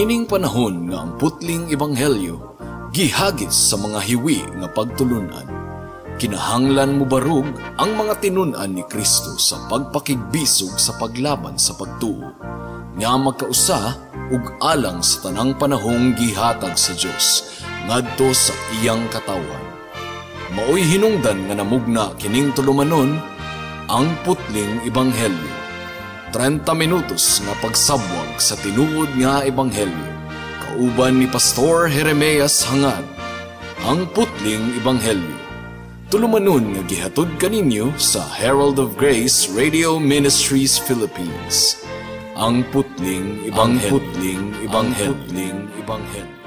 Niining panahon nga ang putling ebanghelyo gihagis sa mga hiwi nga pagtulunan. Kinahanglan mo barug ang mga tinunan ni Kristo sa pagpakigbisog sa paglaban sa pagtuo. Nga magkausa ug alang sa tanang panahong gihatag sa Dios ngadto sa iyang katawan. Maoy hinungdan nga namugna kining tulumanon ang putling ebanghelyo 30 minutos nga pagsabwag sa tinuod nga ebanghelyo. Kauban ni Pastor Jeremias Hangad, ang putling ebanghelyo. Tulumanon nga gihatod kaninyo sa Herald of Grace Radio Ministries Philippines. Ang putling ebanghelyo. Ang putling ebanghelyo. Ang putling ebanghelyo.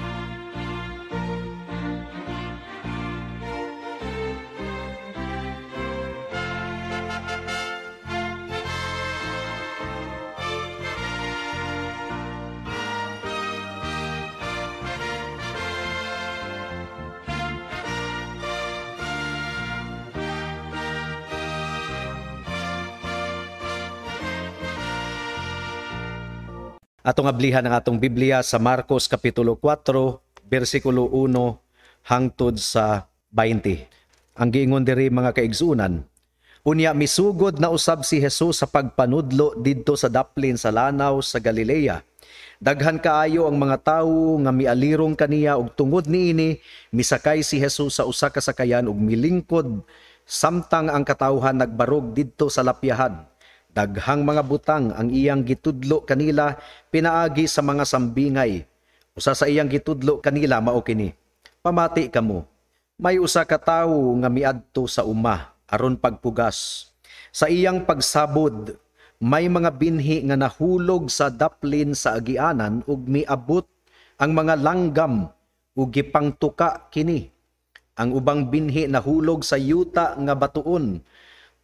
Atong ablihan ang atong Biblia sa Marcos Kapitulo 4, versikulo 1 hangtod sa 20. Ang giingon diri mga kaigsunan, Unya misugod na usab si Jesus sa pagpanudlo didto sa daplin sa lanaw sa Galilea. Daghan kaayo ang mga tawo nga mialirong kaniya og tungod niini misakay si Jesus sa usa ka sakayan ug milingkod samtang ang katawhan nagbarog didto sa lapyahan. Daghang mga butang ang iyang gitudlo kanila pinaagi sa mga sambingay. Usa sa iyang gitudlo kanila mao kini. Pamati kamo. May usa ka tawo nga miadto sa uma aron pagpugas. Sa iyang pagsabod may mga binhi nga nahulog sa daplin sa agianan ug miabot ang mga langgam ug gipangtuka kini. Ang ubang binhi nahulog sa yuta nga batuon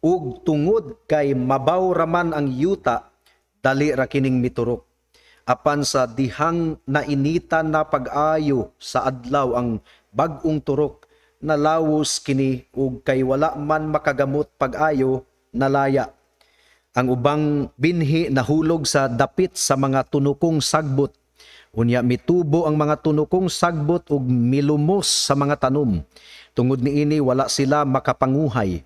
ug tungod kay mabaw raman ang yuta dali ra kining miturok. Apan sa dihang nainitan na pag-ayo sa adlaw ang bag-ong turok nalawos kini ug kay wala man makagamot pag-ayo nalaya. Ang ubang binhi nahulog sa dapit sa mga tunukong sagbot. Unya mitubo ang mga tunukong sagbot ug milumos sa mga tanom. Tungod niini wala sila makapanguhay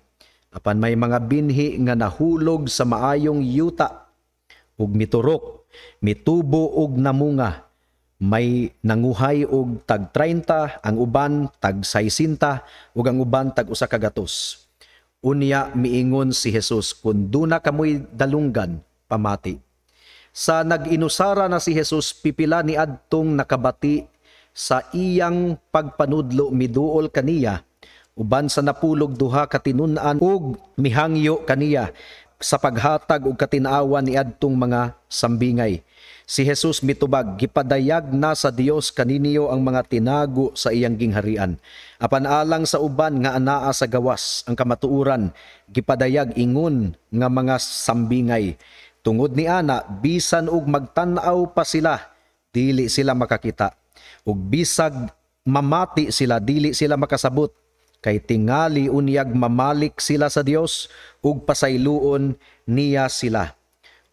apan may mga binhi nga nahulog sa maayong yuta ug miturok mitubo ug namunga. May nanguhay og tag 30 ang uban tag 60 ug ang uban tag usa ka gatos. Unya miingon si Jesus kun duna kamoy dalunggan pamati. Sa nag-inusara na si Jesus pipila ni adtong nakabati sa iyang pagpanudlo miduol kaniya uban sa napulog duha katinun-an ug mihangyo kaniya sa paghatag og katinawan ni adtong mga sambingay. Si Jesus mitubag gipadayag na sa Dios kaninyo ang mga tinago sa iyang gingharian. Apan alang sa uban nga anaa sa gawas ang kamatuuran gipadayag ingon nga mga sambingay. Tungod ni ana bisan og magtan-aw pa sila dili sila makakita. Ug bisag mamati sila dili sila makasabot kay tingali unyag mamalik sila sa Dios ug pasayloon niya sila.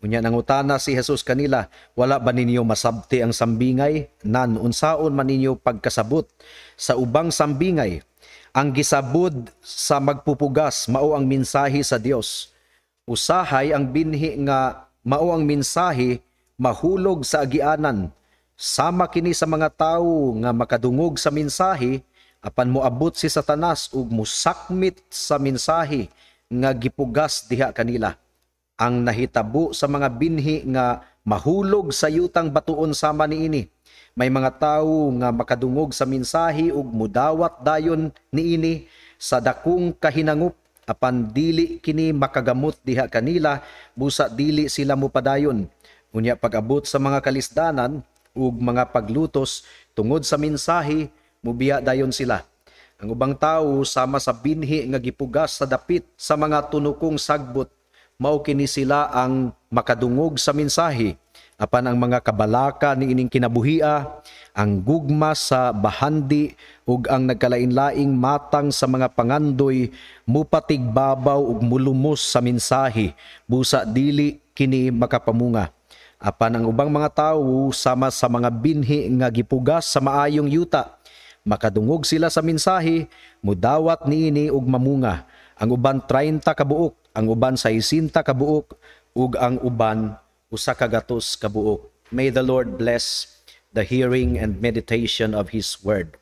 Unya nangutana si Jesus kanila, wala ba ninyo masabti ang sambingay? Nan unsaon man ninyo pagkasabot sa ubang sambingay? Ang gisabod sa magpupugas mao ang minsahi sa Dios. Usahay ang binhi nga mao ang minsahi mahulog sa agianan. Sama kini sa mga tawo nga makadungog sa minsahi apan moabot si Satanas ug musakmit sa mensahe nga gipugas diha kanila. Ang nahitabo sa mga binhi nga mahulog sa yutang batuon sama niini. May mga tawo nga makadungog sa mensahe ug mudawat dayon niini sa dakong kahinangup apan dili kini makagamot diha kanila busa dili sila mupadayon. Unya pag-abot sa mga kalisdanan ug mga paglutos tungod sa mensahe mubiya dayon sila. Ang ubang tawo sama sa binhi nga gipugas sa dapit sa mga tunukong sagbot. Mao kini sila ang makadungog sa mensahe. Apan ang mga kabalaka ni ining kinabuhia ang gugma sa bahandi ug ang nagkalain-laing matang sa mga pangandoy mupatigbabaw ug mulumos sa mensahe. Busa dili kini makapamunga. Apan ang ubang mga tawo sama sa mga binhi nga gipugas sa maayong yuta makadungog sila sa mensahe mudawat niini og mamunga. Ang uban 30 ka buok ang uban 60 ka buok ug ang uban usa ka gatos ka buok may the lord bless the hearing and meditation of his word.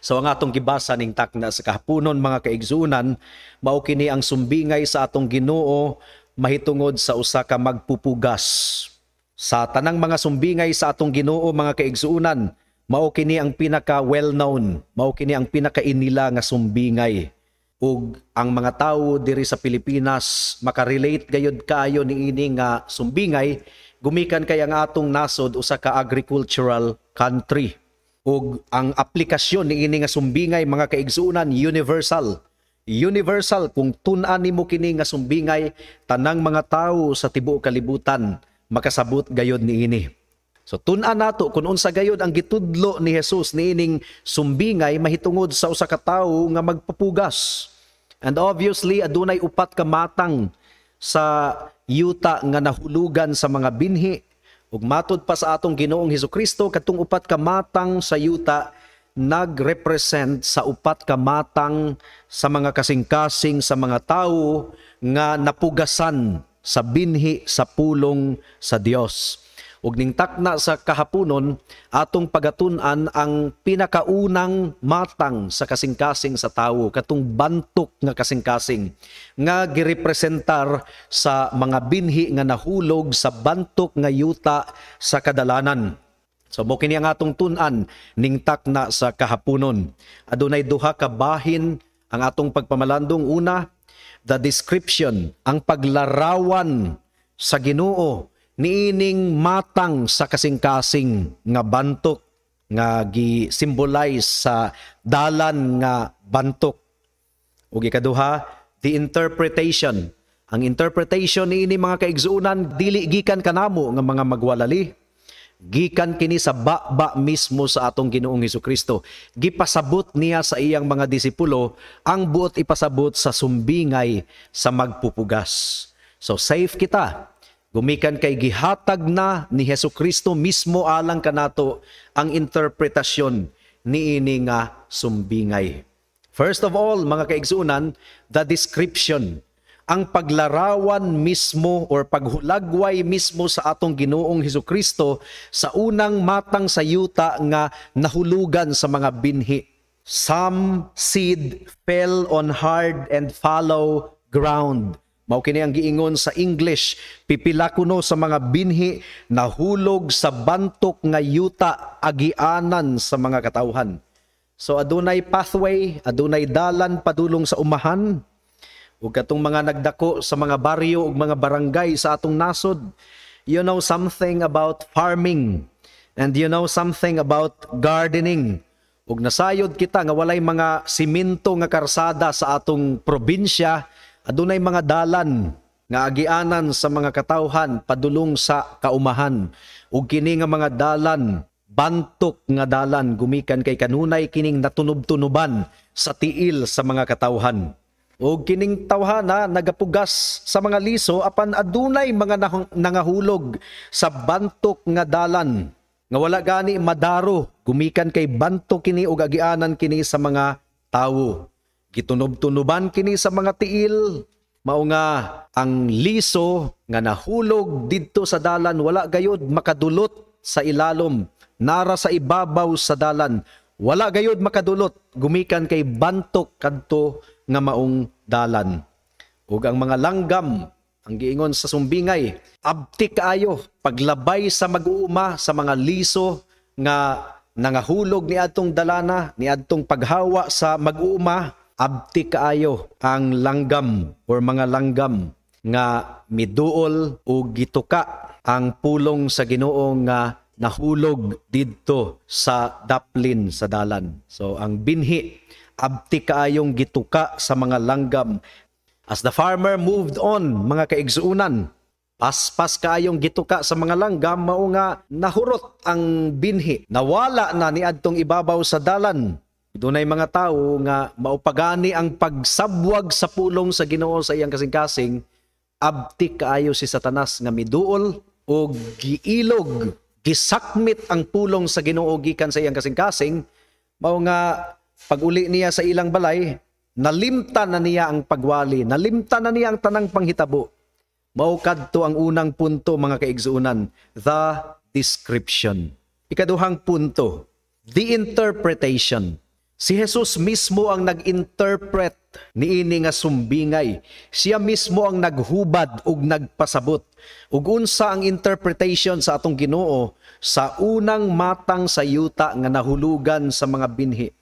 So ang atong gibasa ning takna sa kahaponon mga kaigsunan mao kini ang sumbingay sa atong Ginoo mahitungod sa usa ka magpupugas. Sa tanang mga sumbingay sa atong Ginoo mga kaigsuunan, mao kini ang pinaka well known, mao kini ang pinaka inila nga sumbingay. Ug ang mga tawo diri sa Pilipinas makarelate gayud kaayo niini nga sumbingay gumikan kay ang atong nasod usa ka agricultural country. Ug ang aplikasyon niini nga sumbingay mga kaigsuunan universal universal kung tun-an nimo kini nga sumbingay tanang mga tawo sa tibuok kalibutan makasabot gayod niini. So tun-an nato kung unsa gayod ang gitudlo ni Jesus niining sumbingay mahitungod sa usa ka tawo nga magpapugas. And obviously adunay upat ka matang sa yuta nga nahulugan sa mga binhi ug matod pa sa atong Ginoong Hesus Kristo katong upat ka matang sa yuta nagrepresent sa upat ka matang sa mga kasing-kasing sa mga tawo nga napugasan sa binhi sa pulong sa Dios. Ug ning takna sa kahaponon atong pagatun-an ang pinakaunang matang sa kasing-kasing sa tawo katong bantok nga kasing-kasing nga girepresentar sa mga binhi nga nahulog sa bantok nga yuta sa kadalanan. So mo kini ang atong tun-an ning takna sa kahaponon. Adunay duha ka bahin ang atong pagpamalandong una the description, ang paglarawan sa Ginoo niining matang sa kasing-kasing nga bantok nga gi-symbolize sa dalan nga bantok. Ug ikaduha, the interpretation. Ang interpretation niini mga kaigsuunan dili gikan kanamo nga mga magwalali gikan kini sa baba mismo sa atong Ginoong Hesus Kristo. Gipasabot niya sa iyang mga disipulo ang buot ipasabot sa sumbingay sa magpupugas. So safe kita. Gumikan kay gihatag na ni Hesus Kristo mismo alang kanato ang interpretasyon niini nga sumbingay. First of all, mga kaigsunan, the description ang paglarawan mismo or paghulagway mismo sa atong Ginoong Hesus Kristo sa unang matang sa yuta nga nahulugan sa mga binhi. Some seed fell on hard and fallow ground. Mao kini ang giingon sa English, pipila kuno sa mga binhi nahulog sa bantok nga yuta agianan sa mga katawhan. So adunay pathway, adunay dalan padulong sa umahan, ug katong mga nagdako sa mga baryo ug mga barangay sa atong nasod you know something about farming and you know something about gardening ug nasayod kita nga walay mga simento nga karsada sa atong probinsya adunay mga dalan nga agianan sa mga katawhan padulong sa kaumahan. Ug kini nga mga dalan bantok nga dalan gumikan kay kanunay kining natunob-tunuban sa tiil sa mga katawhan. O kining tawhana nagapugas sa mga liso apan adunay mga nangahulog sa bantok nga dalan. Nga wala gani madaro gumikan kay bantok kini ug agianan kini sa mga tawo gitunob-tunuban kini sa mga tiil. Mao nga ang liso nga nahulog didto sa dalan wala gayod makadulot sa ilalom. Nara sa ibabaw sa dalan wala gayod makadulot. Gumikan kay bantok kadto nga maong dalan. Ug ang mga langgam, ang giingon sa sumbingay, abti kaayo paglabay sa mag-uuma sa mga liso nga nangahulog ni adtong dalana, ni adtong paghawa sa mag-uuma, abti kaayo ang langgam or mga langgam nga miduol o gituka ang pulong sa Ginoo nga nahulog didto sa daplin sa dalan. So ang binhi abti kaayong gituka sa mga langgam. As the farmer moved on, mga kaigsuunan, paspas kaayong gituka sa mga langgam, mao nga nahurot ang binhi. Nawala na ni adtong ibabaw sa dalan. Dunay mga tao nga maupagani ang pagsabwag sa pulong sa Ginoo sa iyang kasing-kasing, abti kaayo si Satanas nga miduol o giilog gisakmit ang pulong sa Ginoo gikan sa iyang kasing-kasing. Mao nga paguli niya sa ilang balay nalimtan na niya ang pagwali nalimtan na niya ang tanang panghitabo. Mao kadto ang unang punto mga kaigsuunan the description. Ikaduhang punto the interpretation Si Jesus mismo ang nag-interpret niini nga sumbingay. Siya mismo ang naghubad ug nagpasabot. Ug unsa ang interpretation sa atong Ginoo sa unang matang sa yuta nga nahulugan sa mga binhi.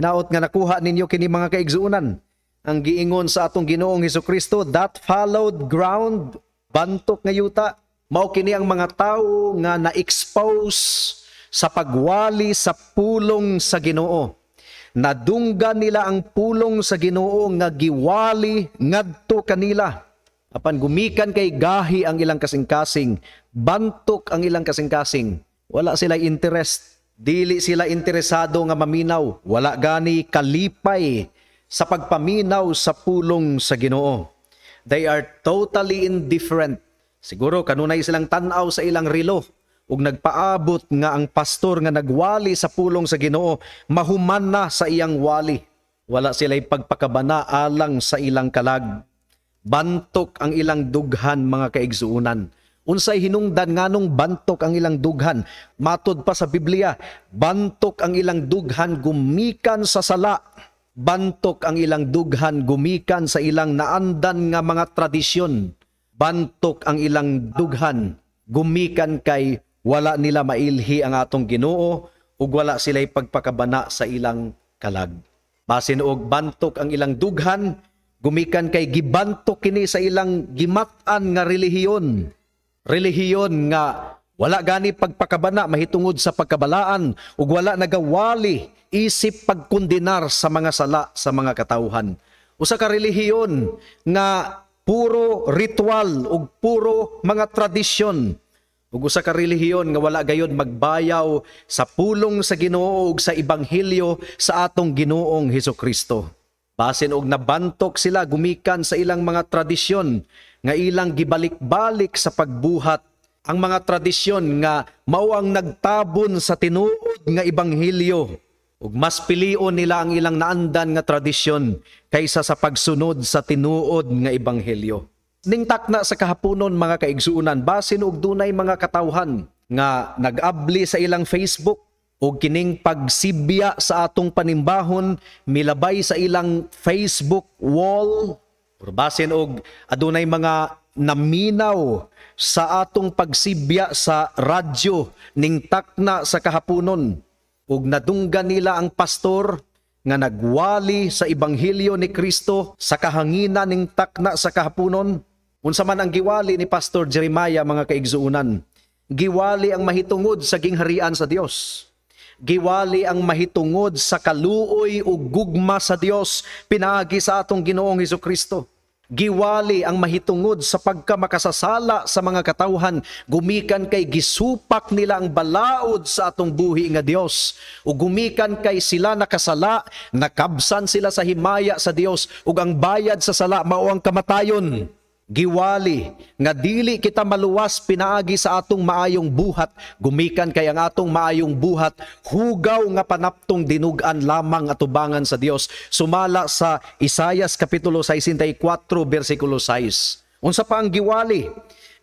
Hinaot nga nakuha ninyo kini mga kaigsuunan. Ang giingon sa atong Ginoong Hesus that followed ground bantok nga yuta. Mao kini ang mga tawo nga na-expose sa pagwali sa pulong sa Ginoo nadunggan nila ang pulong sa Ginoo nga giwali ngadto kanila. Apan gumikan kay gahi ang ilang kasing-kasing bantok ang ilang kasing-kasing. Wala sila interest. Dili sila interesado nga maminaw. Wala gani kalipay sa pagpaminaw sa pulong sa Ginoo. They are totally indifferent. Siguro kanunay silang tan-aw sa ilang relo ug nagpaabot nga ang pastor nga nagwali sa pulong sa Ginoo mahuman na sa iyang wali. Wala sila'y pagpakabana alang sa ilang kalag. Bantok ang ilang dughan mga kaigsuunan. Unsay hinungdan nganong bantok ang ilang dughan? Matod pa sa Biblia bantok ang ilang dughan gumikan sa sala. Bantok ang ilang dughan gumikan sa ilang naandan nga mga tradisyon. Bantok ang ilang dughan gumikan kay wala nila mailhi ang atong Ginoo ug wala sila'y pagpakabana sa ilang kalag. Basin og bantok ang ilang dughan, gumikan kay gibantok kini sa ilang gimatan nga relihiyon. Relihiyon nga wala gani pagpakabana mahitungod sa pagkabalaan ug wala nagawali isip pagkundinar sa mga sala sa mga katawhan. Usa ka relihiyon nga puro ritual ug puro mga tradisyon ug usa ka relihiyon nga wala gayud magbayaw sa pulong sa Ginoo ug sa ebanghelyo sa atong Ginoong Hesus Kristo. Basin og nabantok sila gumikan sa ilang mga tradisyon nga ilang gibalik-balik sa pagbuhat ang mga tradisyon nga mao ang nagtabon sa tinuod nga ebanghelyo ug mas pilion nila ang ilang naandan nga tradisyon kaysa sa pagsunod sa tinuod nga ebanghelyo. Ning takna sa kahaponon mga kaigsuunan. Basin og dunay mga katawhan nga nag-abli sa ilang Facebook o kining pagsibya sa atong panimbahon milabay sa ilang Facebook wall. Basin og adunay mga naminaw sa atong pagsibya sa radyo ning takna sa kahaponon. Ug nadunggan nila ang pastor nga nagwali sa ebanghelyo ni Kristo sa kahangina ning takna sa kahaponon Unsa man ang giwali ni Pastor Jeremiah mga kaigsuunan, giwali ang mahitungod sa gingharian sa Dios. Giwali ang mahitungod sa kaluoy ug gugma sa Dios pinagi sa atong Ginoong Hesus Kristo. Giwali ang mahitungod sa pagkamakasasala sa mga katawhan, gumikan kay gisupak nila ang balaod sa atong buhi nga Dios. O gumikan kay sila nakasala, nakabsan sila sa himaya sa Dios, ug ang bayad sa sala mao ang kamatayon giwali nga dili kita maluwas pinaagi sa atong maayong buhat. Gumikan kay ang atong maayong buhat hugaw nga panaptong dinugan lamang atubangan sa Dios sumala sa Isayas kapitulo 64 bersikulo 6 unsa pa ang giwali?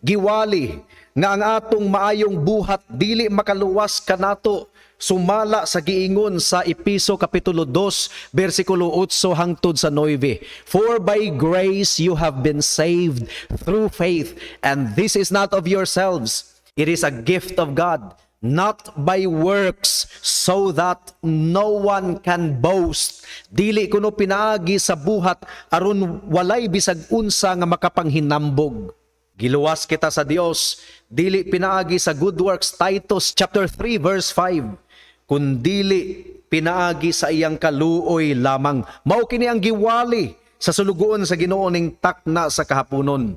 Giwali nga ang atong maayong buhat dili makaluwas kanato sumala sa giingon sa Episo Kapitulo 2, versikulo 8 hangtod sa 9. For by grace you have been saved through faith, and this is not of yourselves. It is a gift of God, not by works, so that no one can boast. Dili kuno pinaagi sa buhat aron walay bisag unsa nga makapanghinambog. Giluwas kita sa Dios, dili pinaagi sa good works Titus chapter 3 verse 5 kundili pinaagi sa iyang kaluoy lamang. Mao kini ang giwali sa sulugoon sa Ginoo takna sa kahaponon.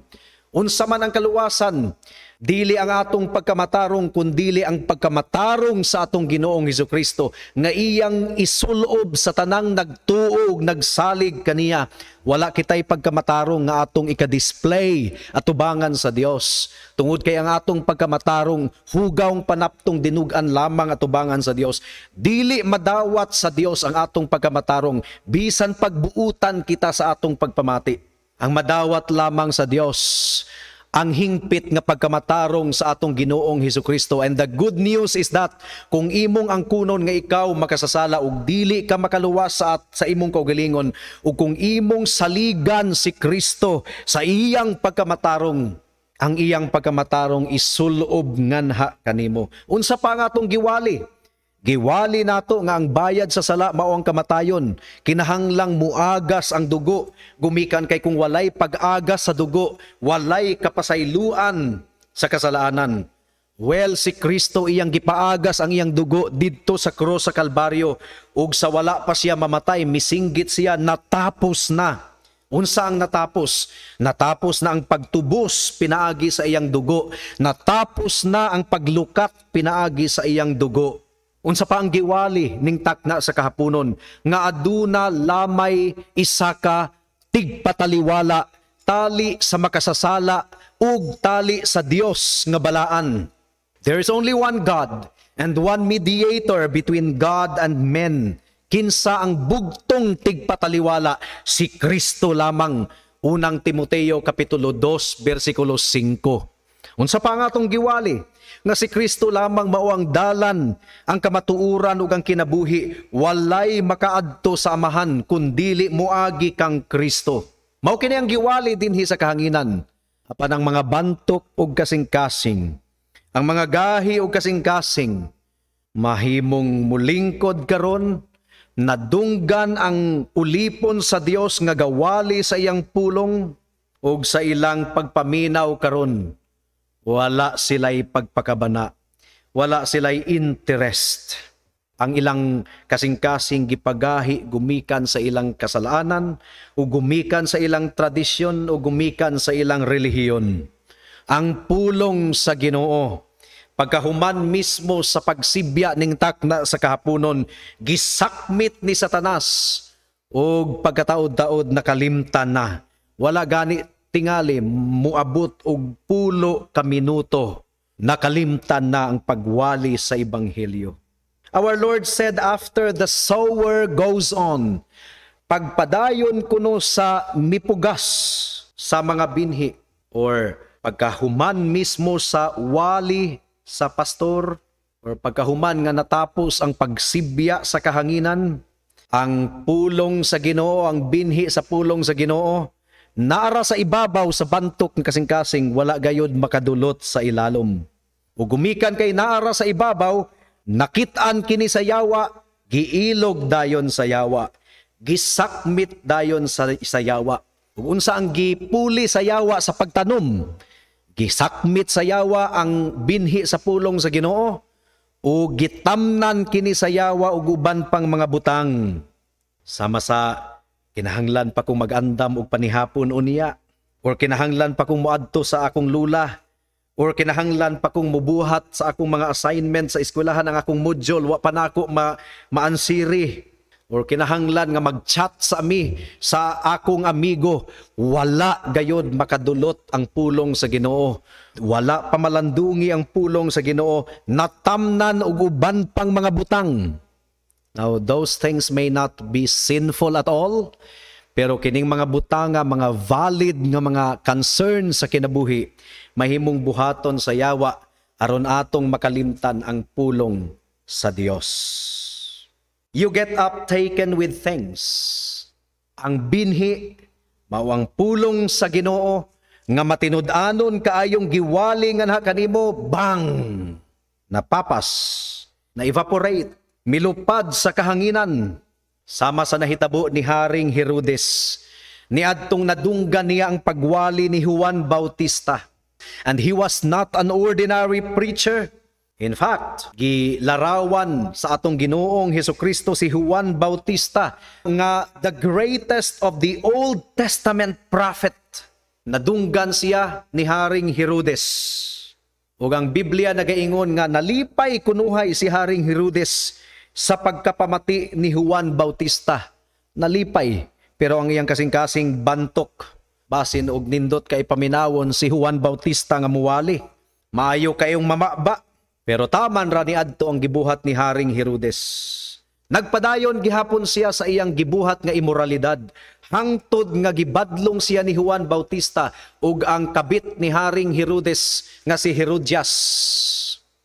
Unsa man ang kaluwasan, dili ang atong pagkamatarong kundili ang pagkamatarong sa atong Ginoong Hesus Kristo nga iyang isulob sa tanang nagtuog, nagsalig kaniya. Wala kitay pagkamatarong nga atong ika-display atubangan sa Dios. Tungod kay ang atong pagkamatarong hugawng panaptong dinugan lamang atubangan sa Dios. Dili madawat sa Dios ang atong pagkamatarong bisan pagbuutan kita sa atong pagpamati ang madawat lamang sa Dios ang hingpit nga pagkamatarong sa atong Ginoong Hesus Kristo and the good news is that kung imong ang kunon nga ikaw makasasala ug dili ka makaluwas sa sa imong kaugalingon ug kung imong saligan si Kristo sa iyang pagkamatarong ang iyang pagkamatarong isulob nganha kanimo. Unsa pa nga atong giwali Giwali nato nga ang bayad sa sala mao ang kamatayon. Kinahanglang muagas ang dugo. Gumikan kay kung walay pag-agas sa dugo, walay kapasayluan sa kasalanan. Well, si Kristo iyang gipaagas ang iyang dugo didto sa krus sa Kalbaryo ug sa wala pa siya mamatay misinggit siya natapos na. Unsa ang natapos? Natapos na ang pagtubos pinaagi sa iyang dugo. Natapos na ang paglukat pinaagi sa iyang dugo Unsa pa ang giwali ning takna sa kahaponon nga aduna lamay isa ka tigpataliwala tali sa makasasala ug tali sa Dios nga balaan. There is only one God and one mediator between God and men. Kinsa ang bugtong tigpataliwala si Kristo lamang. Unang Timoteo kapitulo 2 bersikulo 5. Unsa pa nga atong giwali? Nga si Kristo lamang mao ang dalan, ang kamatuuran ug ang kinabuhi, walay makaadto sa amahan kundili moagi kang Kristo. Mao kini ang giwali dinhi sa kahanginan. Apan ang mga bantok ug kasing-kasing, ang mga gahi ug kasing-kasing, mahimong mulingkod karon nadunggan ang ulipon sa Dios nga gawali sa iyang pulong ug sa ilang pagpaminaw karon wala sila'y pagpakabana. Wala sila'y interest. Ang ilang kasing-kasing gipagahi gumikan sa ilang kasalanan o gumikan sa ilang tradisyon o gumikan sa ilang relihiyon. Ang pulong sa Ginoo pagkahuman mismo sa pagsibya ning takna sa kahaponon gisakmit ni Satanas og pagkataod-taod nakalimtan na wala gani tingali muabot og pulo ka minuto nakalimtan na ang pagwali sa ebanghelyo. Our Lord said after the sower goes on, pagpadayon kuno sa mipugas sa mga binhi or pagkahuman mismo sa wali sa pastor or pagkahuman nga natapos ang pagsibya sa kahanginan, ang pulong sa Ginoo, ang binhi sa pulong sa Ginoo, naara sa ibabaw sa bantok ng kasing-kasing wala gayod makadulot sa ilalom. O gumikan kay naara sa ibabaw, nakitaan kini sa yawa, giilog dayon sa yawa, gisakmit dayon sa, sa yawa. Ug unsa ang gipuli sa yawa sa pagtanom, gisakmit sa yawa ang binhi sa pulong sa Ginoo, o gitamnan kini sa yawa ug uban pang mga butang. Sama sa Kinahanglan pa kong magandam og panihapon unya or kinahanglan pa kong muadto sa akong lula. Or kinahanglan pa kong mubuhat sa akong mga assignment sa eskwelahan ang akong module. Wa pa nako ma maansiri. Or kinahanglan nga mag-chat sa ami sa akong amigo. Wala gayod makadulot ang pulong sa Ginoo. Wala pa malandungi ang pulong sa Ginoo. Natamnan og uban pang mga butang Now, those things may not be sinful at all, pero kining mga butanga, mga valid nga mga concern sa kinabuhi, mahimong buhaton sa yawa aron atong makalimtan ang pulong sa Dios. You get up taken with things. Ang binhi, mao ang pulong sa Ginoo nga matinud-anon kaayong giwali nga kanimo bang napapas na evaporate milupad sa kahanginan sama sa nahitabo ni Haring Herodes. Niadtong nadunggan niya ang pagwali ni Juan Bautista. And he was not an ordinary preacher. In fact, gilarawan sa atong Ginoong Heso Kristo si Juan Bautista nga the greatest of the Old Testament prophet. nadunggan siya ni Haring Herodes. Ug ang Biblia nagaingon nga nalipay kunuhay si Haring Herodes sa pagkapamati ni Juan Bautista. Nalipay, pero ang iyang kasing-kasing bantok. Basin og nindot kay paminawon si Juan Bautista nga muwali. Maayo kayong mamaba, pero taman ra ni adto ang gibuhat ni Haring Herodes. Nagpadayon gihapon siya sa iyang gibuhat nga imoralidad. Hangtod nga gibadlong siya ni Juan Bautista ug ang kabit ni Haring Herodes nga si Herodias.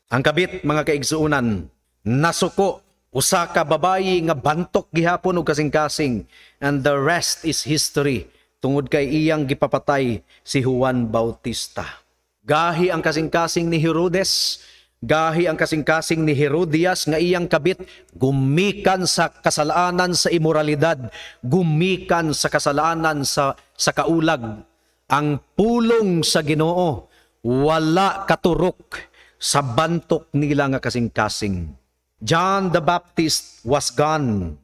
Ang kabit mga kaigsuunan nasuko usa ka babayi nga bantok gihapon og kasing-kasing and the rest is history tungod kay iyang gipapatay si Juan Bautista. Gahi ang kasing-kasing ni Herodes Gahi ang kasing-kasing ni Herodias nga iyang kabit gumikan sa kasalanan sa imoralidad, gumikan sa kasalanan sa sa kaulag. Ang pulong sa Ginoo wala katurok sa bantok nila nga kasing-kasing. John the Baptist was gone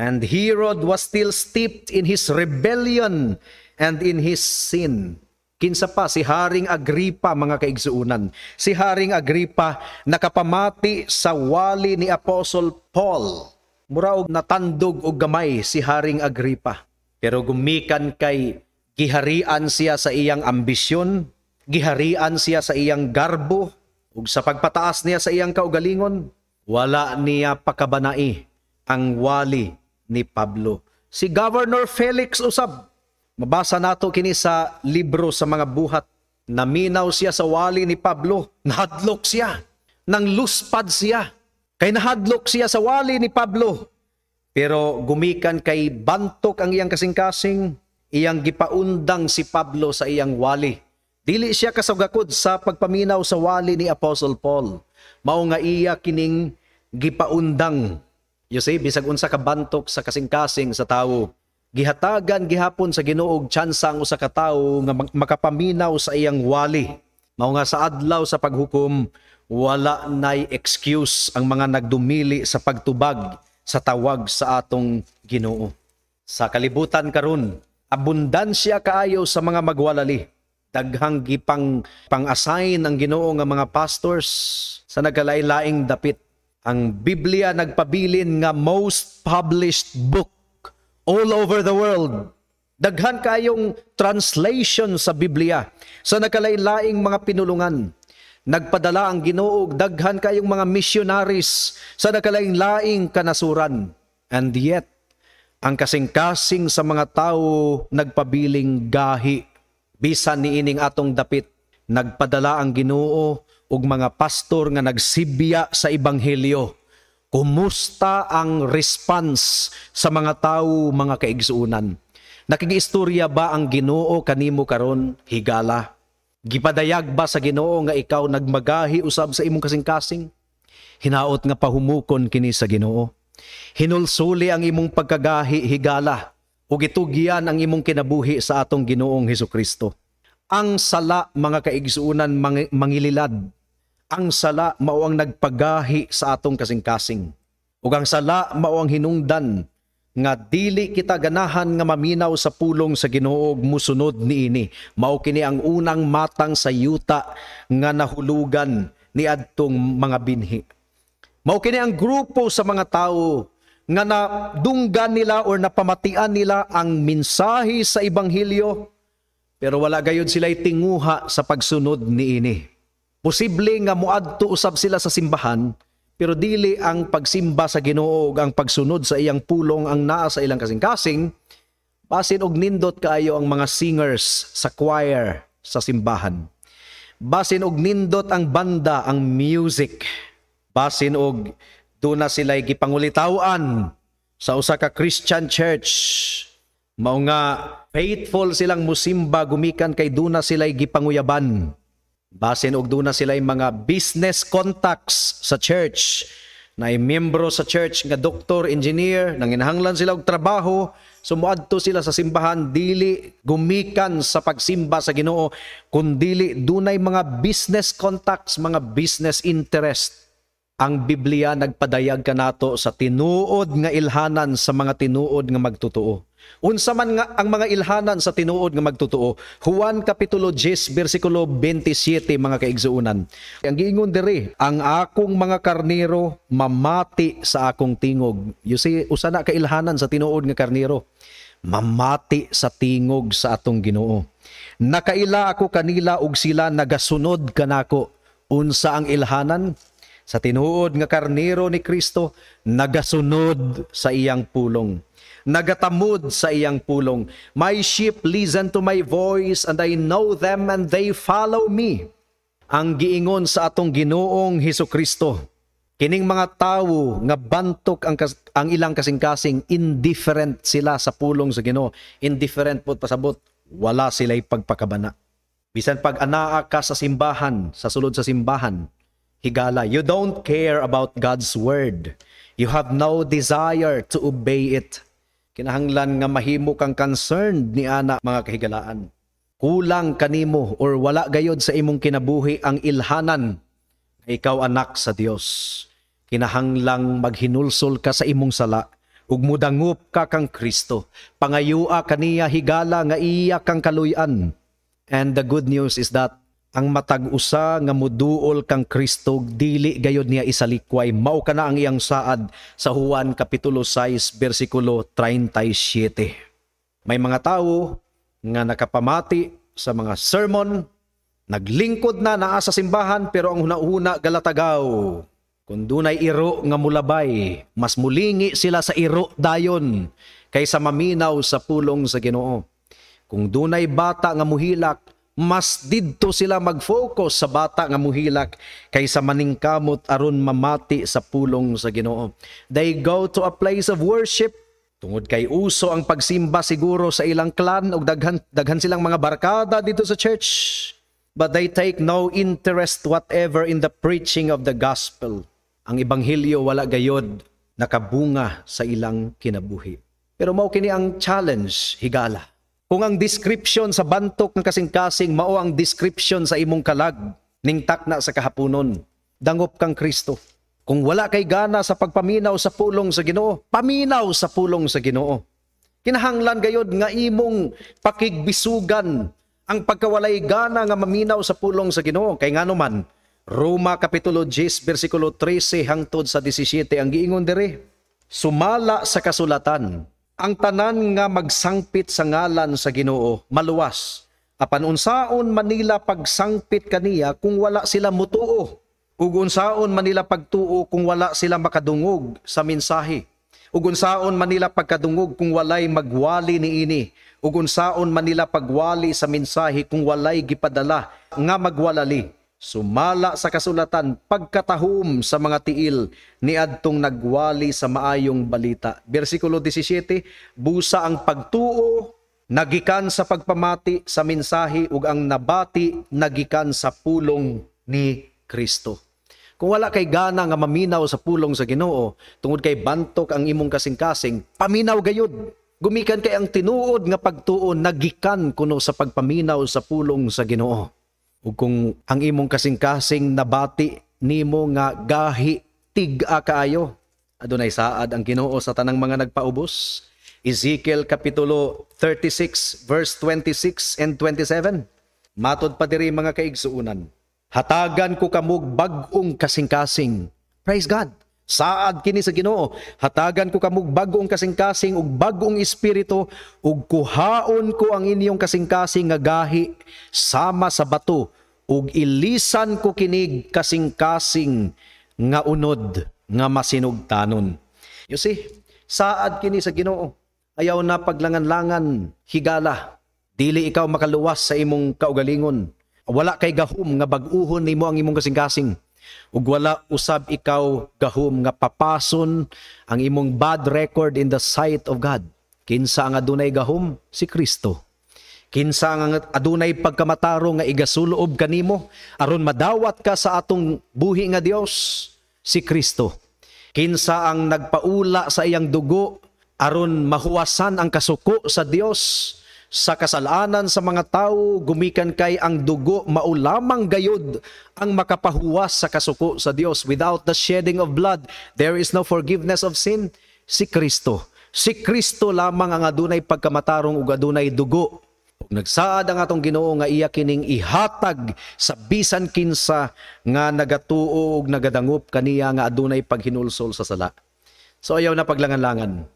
and Herod was still steeped in his rebellion and in his sin. Kinsa pa si Haring Agripa mga kaigsuunan. Si Haring Agripa nakapamati sa wali ni Apostle Paul. Mura og natandog og gamay si Haring Agripa. Pero gumikan kay giharian siya sa iyang ambisyon, giharian siya sa iyang garbo, ug sa pagpataas niya sa iyang kaugalingon, wala niya pakabanai ang wali ni Pablo. Si Governor Felix usab Mabasa nato kini sa libro sa mga buhat. Naminaw siya sa wali ni Pablo. Nahadlok siya. Nang luspad siya. Kay nahadlok siya sa wali ni Pablo. Pero gumikan kay bantok ang iyang kasing-kasing. Iyang gipaundang si Pablo sa iyang wali. Dili siya kasugakod sa pagpaminaw sa wali ni Apostle Paul. Mao nga iya kining gipaundang. You see, bisag unsa ka bantok sa kasing-kasing sa tawo gihatagan gihapon sa Ginoo tsansa ang usa ka tawo nga makapaminaw sa iyang wali. Mao nga sa adlaw sa paghukom wala nay excuse ang mga nagdumili sa pagtubag sa tawag sa atong Ginoo. Sa kalibutan karon, abundansya kaayo sa mga magwalali. Daghang gipang pang-assign ang Ginoo nga mga pastors sa nagkalain-laing dapit. Ang Biblia nagpabilin nga most published book all over the world. Daghan kayong translation sa Biblia sa nakalain-laing mga pinulungan. Nagpadala ang Ginoo daghan kayong mga missionaries sa nakalain-laing kanasuran. And yet, ang kasing-kasing sa mga tao nagpabiling gahi. Bisan ni ining atong dapit, nagpadala ang Ginoo og mga pastor nga nagsibya sa ebanghelyo Kumusta ang response sa mga tao, mga kaigsuunan? Nakigistorya ba ang Ginoo kanimo karon higala? Gipadayag ba sa Ginoo nga ikaw nagmagahi usab sa imong kasing-kasing? Hinaot nga pahumukon kini sa Ginoo. Hinulsuli ang imong pagkagahi higala ug gitugyan ang imong kinabuhi sa atong Ginoong Hesus Kristo. Ang sala mga kaigsuunan mangililad ang sala mao ang nagpagahi sa atong kasing-kasing. Ug ang sala mao ang hinungdan nga dili kita ganahan nga maminaw sa pulong sa Ginoo musunod niini. Mao kini ang unang matang sa yuta nga nahulugan ni adtong mga binhi. Mao kini ang grupo sa mga tawo nga nadunggan nila or napamatian nila ang mensahe sa ebanghelyo pero wala gayud sila tinguha sa pagsunod niini. Posible nga muadto usab sila sa simbahan, pero dili ang pagsimba sa Ginoo ug ang pagsunod sa iyang pulong ang naa sa ilang kasing-kasing, basin og nindot kaayo ang mga singers sa choir sa simbahan. Basin og nindot ang banda, ang music. Basin og duna sila gipangulitawan sa usa ka Christian church. Mao nga faithful silang musimba gumikan kay duna sila gipanguyaban Basin og duna sila mga business contacts sa church na membro sa church nga doktor, engineer, nanginahanglan sila og trabaho, sumuadto sila sa simbahan dili gumikan sa pagsimba sa Ginoo kun dili dunay mga business contacts, mga business interest. Ang Biblia nagpadayag kanato sa tinuod nga ilhanan sa mga tinuod nga magtotoo. Unsa man nga ang mga ilhanan sa tinuod nga magtotoo. Juan kapitulo 10 bersikulo 27 mga kaigsuunan. Ang giingon diri, ang akong mga karnero mamati sa akong tingog. You see, usa na ka ilhanan sa tinuod nga karnero. Mamati sa tingog sa atong Ginoo. Nakaila ako kanila ug sila nagasunod kanako. Unsa ang ilhanan? Sa tinuod nga karnero ni Kristo nagasunod sa iyang pulong. Nagatamod sa iyang pulong. My sheep listen to my voice and I know them and they follow me. Ang giingon sa atong Ginoong Hesus Kristo kining mga tawo nga bantok ang ang ilang kasing-kasing indifferent sila sa pulong sa Ginoo. Indifferent pud pasabot wala sila'y pagpakabana. Bisan pag anaa ka sa simbahan sa sulod sa simbahan higala. You don't care about God's word. You have no desire to obey it. Kinahanglan nga mahimo kang concerned ni ana mga kahigalaan. Kulang kanimo or wala gayod sa imong kinabuhi ang ilhanan nga ikaw anak sa Dios. Kinahanglang maghinulsol ka sa imong sala ug mudangup ka kang Kristo. Pangayua kaniya higala nga iya kang kaluyan. And the good news is that ang matag usa nga muduol kang Kristo dili gayod niya isalikway. Mao kana ang iyang saad sa Juan kapitulo 6 bersikulo 37 may mga tawo nga nakapamati sa mga sermon naglingkod na naa sa simbahan pero ang hunahuna galatagaw. Kung dunay iro nga mulabay mas mulingi sila sa iro dayon kaysa maminaw sa pulong sa Ginoo. Kung dunay bata nga muhilak mas didto sila mag-focus sa bata nga muhilak kaysa maningkamot aron mamati sa pulong sa Ginoo. They go to a place of worship tungod kay uso ang pagsimba siguro sa ilang clan ug daghan daghan silang mga barkada dito sa church. But they take no interest whatever in the preaching of the gospel. Ang ebanghelyo wala gayod nakabunga sa ilang kinabuhi. Pero mao kini ang challenge higala kung ang description sa bantok ng kasing-kasing mao ang description sa imong kalag ning takna sa kahaponon, dangop kang Kristo. Kung wala kay gana sa pagpaminaw sa pulong sa Ginoo, paminaw sa pulong sa Ginoo. Kinahanglan gayod nga imong pakigbisugan ang pagkawalay gana nga maminaw sa pulong sa Ginoo kay ngano man Roma kapitulo 10 bersikulo 13 hangtod sa 17 ang giingon diri sumala sa kasulatan ang tanan nga magsangpit sa ngalan sa Ginoo maluwas. Apan unsaon manila pagsangpit kaniya kung wala sila mutuo? Ug unsaon manila pagtuo kung wala sila makadungog sa mensahe? Ug unsaon manila pagkadungog kung walay magwali niini ug unsaon manila pagwali sa mensahe kung walay gipadala nga magwalali Sumala sa kasulatan pagkatahom sa mga tiil ni adtong nagwali sa maayong balita. Bersikulo 17, busa ang pagtuo nagikan sa pagpamati sa mensahe ug ang nabati nagikan sa pulong ni Kristo. Kung wala kay gana nga maminaw sa pulong sa Ginoo, tungod kay bantok ang imong kasing-kasing, paminaw gayud. Gumikan kay ang tinuod nga pagtuo nagikan kuno sa pagpaminaw sa pulong sa Ginoo. Ug kung ang imong kasing-kasing nabati nimo nga gahi tig-a kaayo, adunay saad ang Ginoo sa tanang mga nagpaubos. Ezekiel kapitulo 36 verse 26 and 27. Matod pa diri mga kaigsuunan. Hatagan ko kamog bag-ong kasing-kasing. Praise God. Saad kini sa Ginoo, hatagan ko kamog bag-ong kasing-kasing ug bag-ong espiritu ug kuhaon ko ang inyong kasing-kasing nga gahi sama sa bato ug ilisan ko kinig kasing-kasing nga unod nga masinugtanon. You see, saad kini sa Ginoo. Ayaw na paglangan-langan higala. Dili ikaw makaluwas sa imong kaugalingon. Wala kay gahom nga bag-uhon nimo ang imong kasing-kasing ug wala usab ikaw gahom nga papason ang imong bad record in the sight of God. Kinsa ang adunay gahom? Si Kristo. Kinsa ang adunay pagkamataro nga igasuloob kanimo aron madawat ka sa atong buhi nga Dios? Si Kristo. Kinsa ang nagpaula sa iyang dugo aron mahuwasan ang kasuko sa Dios? Sa kasalanan sa mga tao gumikan kay ang dugo maulamang gayod ang makapahuwas sa kasuko sa Dios without the shedding of blood there is no forgiveness of sin. Si Kristo. Si Kristo lamang ang adunay pagkamatarong ug adunay dugo. Ug nagsaad ang atong Ginoo nga iya kining ihatag sa bisan kinsa nga nagatuo ug nagadangop kaniya nga adunay paghinulsol sa sala. So ayaw na paglangan-langan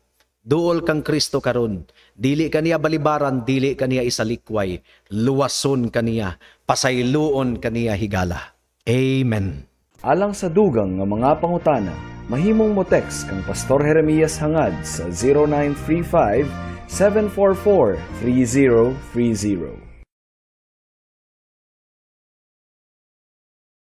Duol kang Kristo karon. Dili kaniya balibaran, dili kaniya isalikway. Luwason kaniya, pasayloon kaniya higala. Amen. Alang sa dugang nga mga pangutana, mahimong mo text kang Pastor Jeremias hangad sa 0935 744 3030.